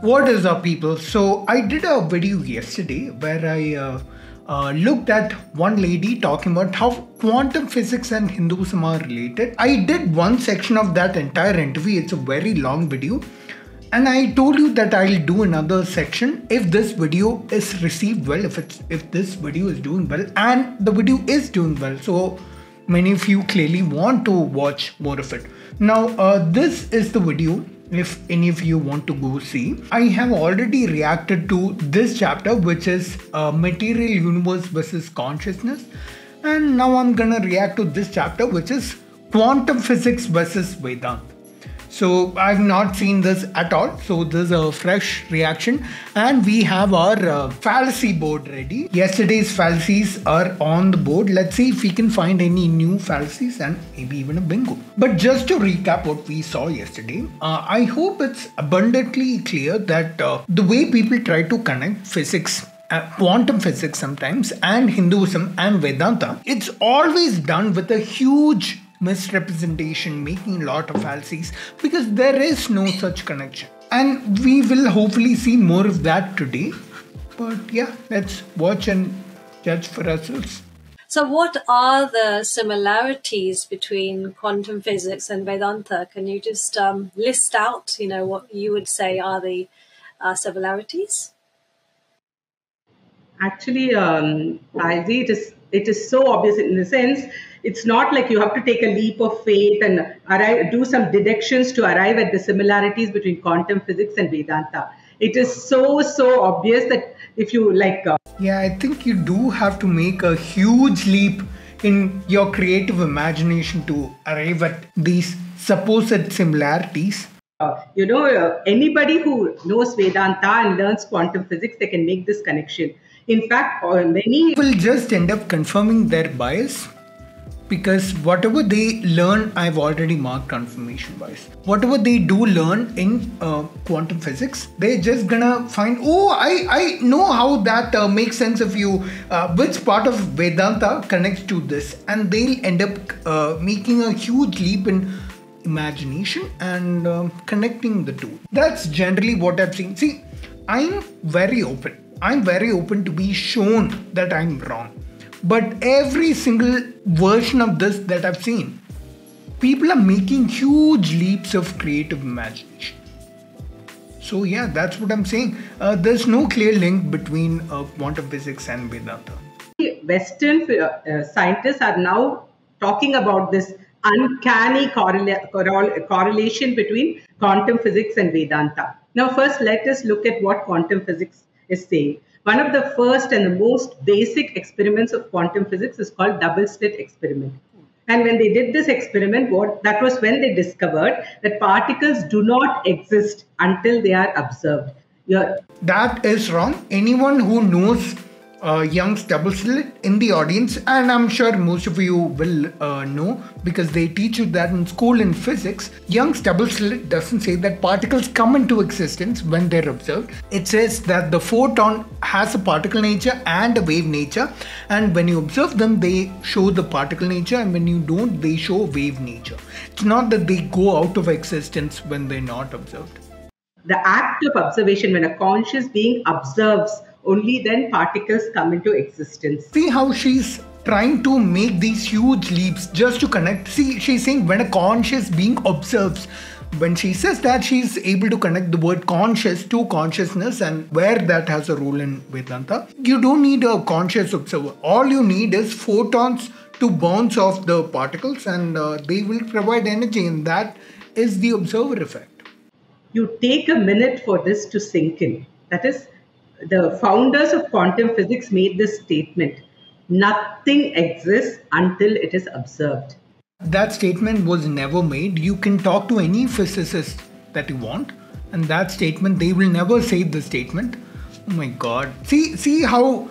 What is up, people? So, I did a video yesterday where I uh, uh, looked at one lady talking about how quantum physics and Hinduism are related. I did one section of that entire interview, it's a very long video. And I told you that I'll do another section if this video is received well, if it's if this video is doing well, and the video is doing well. So many of you clearly want to watch more of it. Now, uh, this is the video if any of you want to go see. I have already reacted to this chapter, which is uh, Material Universe versus Consciousness. And now I'm gonna react to this chapter, which is Quantum Physics versus Vedanta. So I've not seen this at all. So this is a fresh reaction. And we have our uh, fallacy board ready. Yesterday's fallacies are on the board. Let's see if we can find any new fallacies and maybe even a bingo. But just to recap what we saw yesterday, uh, I hope it's abundantly clear that uh, the way people try to connect physics uh, quantum physics sometimes and Hinduism and Vedanta, it's always done with a huge misrepresentation, making a lot of fallacies because there is no such connection. And we will hopefully see more of that today. But yeah, let's watch and judge for ourselves. So, what are the similarities between quantum physics and Vedanta? Can you just um, list out, you know, what you would say are the uh, similarities? Actually, um, I see it is it is so obvious in the sense it's not like you have to take a leap of faith and arrive, do some deductions to arrive at the similarities between quantum physics and Vedanta. It is so, so obvious that if you like. Uh, yeah, I think you do have to make a huge leap in your creative imagination to arrive at these supposed similarities. Uh, you know, uh, anybody who knows Vedanta and learns quantum physics, they can make this connection. In fact, uh, many will just end up confirming their bias because whatever they learn i've already marked confirmation bias whatever they do learn in uh, quantum physics they're just gonna find oh i i know how that uh, makes sense of you uh, which part of vedanta connects to this. And they'll end up uh, making a huge leap in imagination and um, connecting the two. That's generally what i've seen. See i'm very open. I'm very open to be shown that i'm wrong but every single version of this that I've seen, people are making huge leaps of creative imagination. So, yeah, that's what I'm saying. Uh, there's no clear link between uh, quantum physics and Vedanta. Western uh, uh scientists are now talking about this uncanny correla- correlation between quantum physics and Vedanta. Now, first, let us look at what quantum physics is saying. One of the first and the most basic experiments of quantum physics is called double slit experiment. And when they did this experiment, what that was when they discovered that particles do not exist until they are observed. You're, that is wrong. Anyone who knows uh, Young's double slit in the audience, and I'm sure most of you will uh, know because they teach you that in school in physics. Young's double slit doesn't say that particles come into existence when they're observed. It says that the photon has a particle nature and a wave nature, and when you observe them, they show the particle nature, and when you don't, they show wave nature. It's not that they go out of existence when they're not observed. The act of observation, when a conscious being observes only then particles come into existence. See how she's trying to make these huge leaps just to connect. See, she's saying when a conscious being observes, when she says that she's able to connect the word conscious to consciousness and where that has a role in Vedanta, you don't need a conscious observer. All you need is photons to bounce off the particles and uh, they will provide energy, and that is the observer effect. You take a minute for this to sink in. That is, the founders of quantum physics made this statement nothing exists until it is observed. That statement was never made. You can talk to any physicist that you want, and that statement, they will never say the statement. Oh my god. See, see how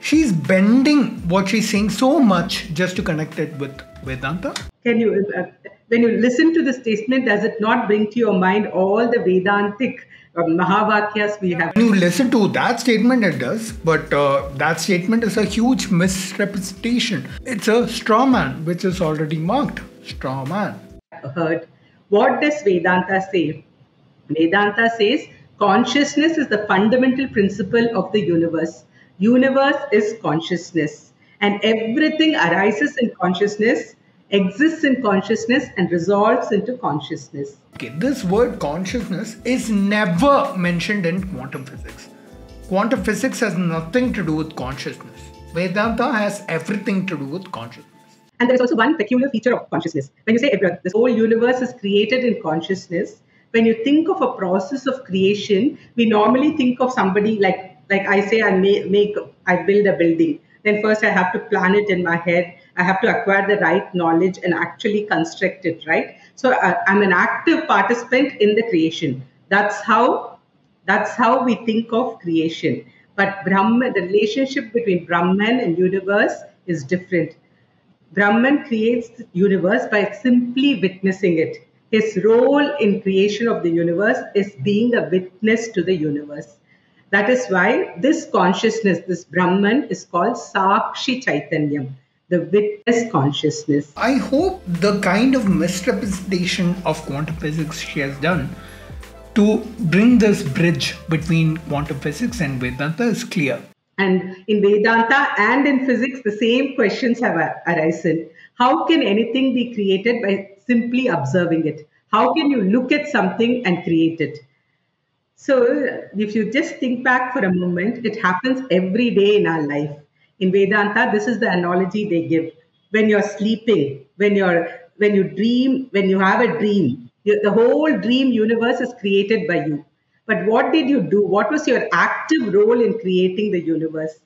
she's bending what she's saying so much just to connect it with Vedanta. Can you, uh, when you listen to the statement, does it not bring to your mind all the Vedantic uh, Mahavakyas we have. When you listen to that statement, it does, but uh, that statement is a huge misrepresentation. It's a straw man, which is already marked. Straw man. Heard. What does Vedanta say? Vedanta says Consciousness is the fundamental principle of the universe. Universe is consciousness, and everything arises in consciousness, exists in consciousness, and resolves into consciousness. Okay, this word consciousness is never mentioned in quantum physics. Quantum physics has nothing to do with consciousness. Vedanta has everything to do with consciousness. And there's also one peculiar feature of consciousness. When you say this whole universe is created in consciousness, when you think of a process of creation, we normally think of somebody like like I say, I make, make I build a building. Then first I have to plan it in my head. I have to acquire the right knowledge and actually construct it, right? So uh, I'm an active participant in the creation. That's how that's how we think of creation. But Brahman, the relationship between Brahman and universe is different. Brahman creates the universe by simply witnessing it. His role in creation of the universe is being a witness to the universe. That is why this consciousness, this Brahman, is called Sakshi Chaitanyam, the witness consciousness. I hope the kind of misrepresentation of quantum physics she has done to bring this bridge between quantum physics and Vedanta is clear. And in Vedanta and in physics, the same questions have arisen. How can anything be created by simply observing it? How can you look at something and create it? So, if you just think back for a moment, it happens every day in our life. In Vedanta, this is the analogy they give. When you're sleeping, when you're when you dream, when you have a dream, the whole dream universe is created by you. But what did you do? What was your active role in creating the universe?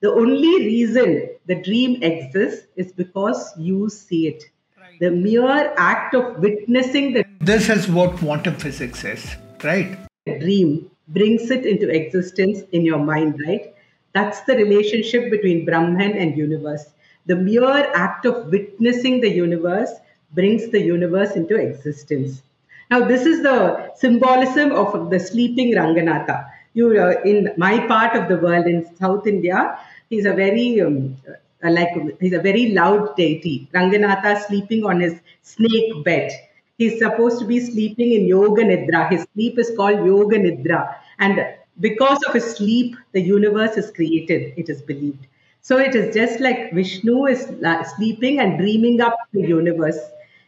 The only reason the dream exists is because you see it. Right. The mere act of witnessing the This is what quantum physics is, right? Dream brings it into existence in your mind, right? That's the relationship between Brahman and universe. The mere act of witnessing the universe brings the universe into existence. Now, this is the symbolism of the sleeping Ranganatha. You, uh, in my part of the world, in South India, he's a very um, like he's a very loud deity. Ranganatha sleeping on his snake bed. He's supposed to be sleeping in Yoga Nidra. His sleep is called Yoga Nidra, and because of his sleep, the universe is created. It is believed. So it is just like Vishnu is uh, sleeping and dreaming up the universe.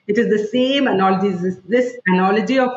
It is the same analogy, this, analogy of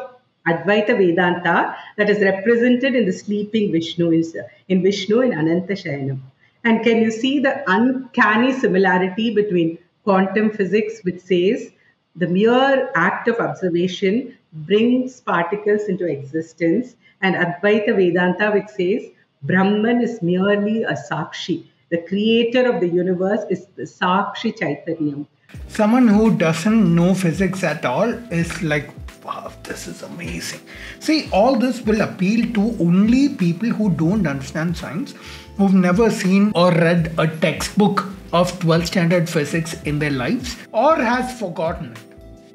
Advaita Vedanta that is represented in the sleeping Vishnu, in, in Vishnu in Ananta Shayanam. And can you see the uncanny similarity between quantum physics, which says the mere act of observation brings particles into existence, and Advaita Vedanta, which says Brahman is merely a Sakshi. The creator of the universe is the Sakshi Chaitanyam. Someone who doesn't know physics at all is like, wow, this is amazing. See, all this will appeal to only people who don't understand science, who've never seen or read a textbook of 12th standard physics in their lives, or has forgotten it.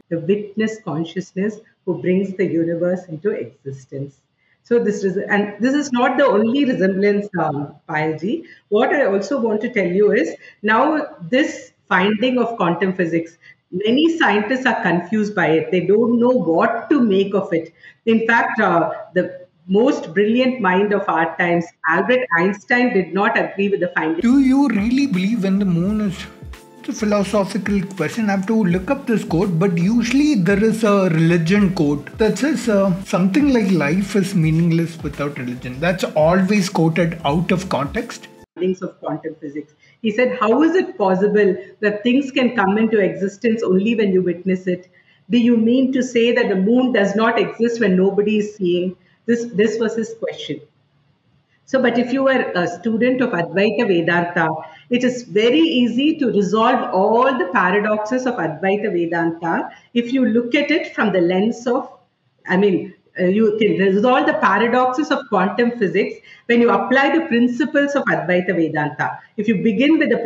The witness consciousness who brings the universe into existence. So this is, and this is not the only resemblance, um, Payalji. What I also want to tell you is now this finding of quantum physics. Many scientists are confused by it. They don't know what to make of it. In fact, uh, the most brilliant mind of our times, Albert Einstein, did not agree with the finding. Do you really believe when the moon is it's a philosophical question. I have to look up this quote, but usually there is a religion quote that says uh, something like life is meaningless without religion. That's always quoted out of context. Of quantum physics. He said, How is it possible that things can come into existence only when you witness it? Do you mean to say that the moon does not exist when nobody is seeing? This, this was his question. So, but if you were a student of Advaita Vedanta, it is very easy to resolve all the paradoxes of Advaita Vedanta if you look at it from the lens of, I mean, uh, you can resolve the paradoxes of quantum physics when you apply the principles of Advaita Vedanta. If you begin with the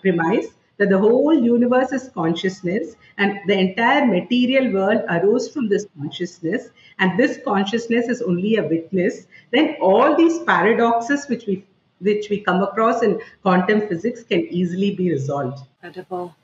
premise that the whole universe is consciousness and the entire material world arose from this consciousness, and this consciousness is only a witness, then all these paradoxes which we which we come across in quantum physics can easily be resolved. Incredible.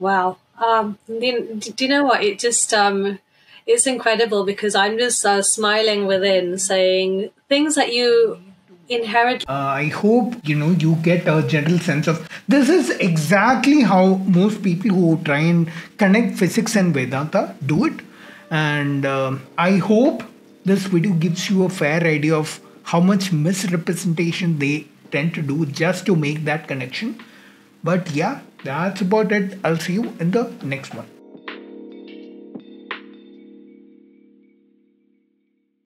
Wow. Um, do you know what? It just um, it's incredible because I'm just uh, smiling within, saying things that you inherit. Uh, I hope you know you get a general sense of this is exactly how most people who try and connect physics and Vedanta do it, and um I hope this video gives you a fair idea of how much misrepresentation they tend to do just to make that connection. But yeah, that's about it. I'll see you in the next one.